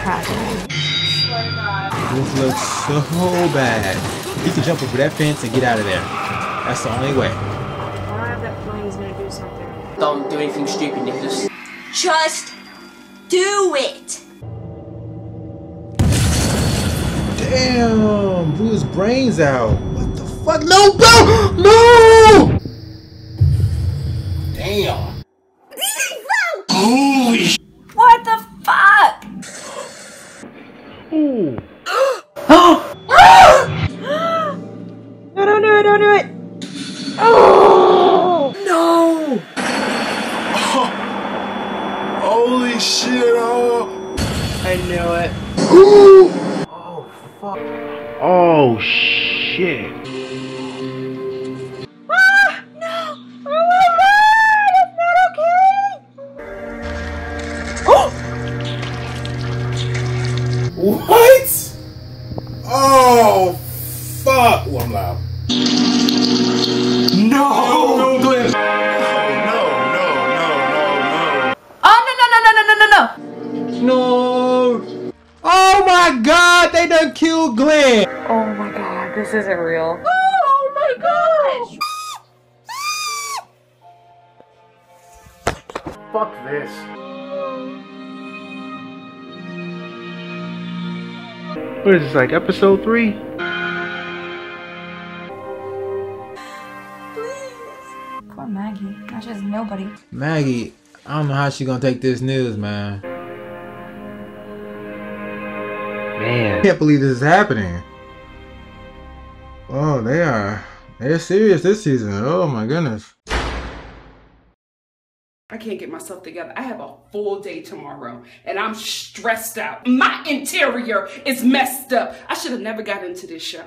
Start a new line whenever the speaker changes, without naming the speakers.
crashing.
This looks so bad. He can jump over that fence and get out of there. That's the only way.
I don't have that feeling he's gonna do something.
Don't do anything stupid, Nicholas.
Just do it.
Damn, blew his brains out. What the fuck? No, no, no!
do it! Oh! No! Oh.
Holy shit, oh!
I knew it.
Ooh. oh, fuck. Oh, shit. Ah, no. oh my God, okay.
Oh! What? Oh, fuck! Well, I'm
loud.
Oh my god, they done killed Glenn!
Oh my god, this isn't real.
Oh, oh my gosh!
Fuck this. What is this, like episode 3?
Poor Maggie. Now just nobody.
Maggie, I don't know how she gonna take this news, man. I can't believe this is happening. Oh, they are. They're serious this season. Oh my goodness.
I can't get myself together. I have a full day tomorrow and I'm stressed out. My interior is messed up. I should have never got into this show.